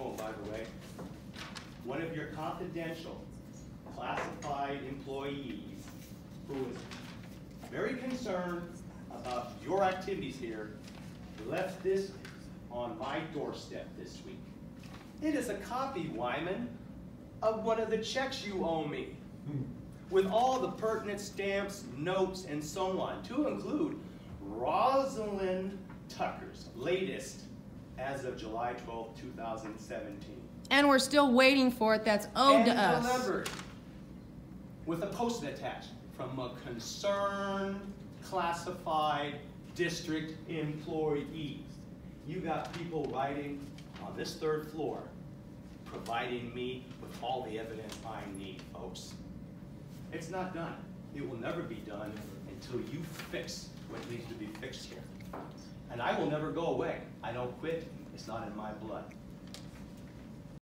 Oh, by the way, one of your confidential classified employees who is very concerned about your activities here left this on my doorstep this week. It is a copy, Wyman, of one of the checks you owe me, hmm. with all the pertinent stamps, notes, and so on, to include Rosalind Tucker's latest as of July 12, 2017. And we're still waiting for it. That's owed to and us. delivered with a post-it attached from a concerned, classified district employee. You got people writing on this third floor, providing me with all the evidence I need, folks. It's not done. It will never be done until you fix what needs to be fixed here. And I will never go away. I don't quit. It's not in my blood.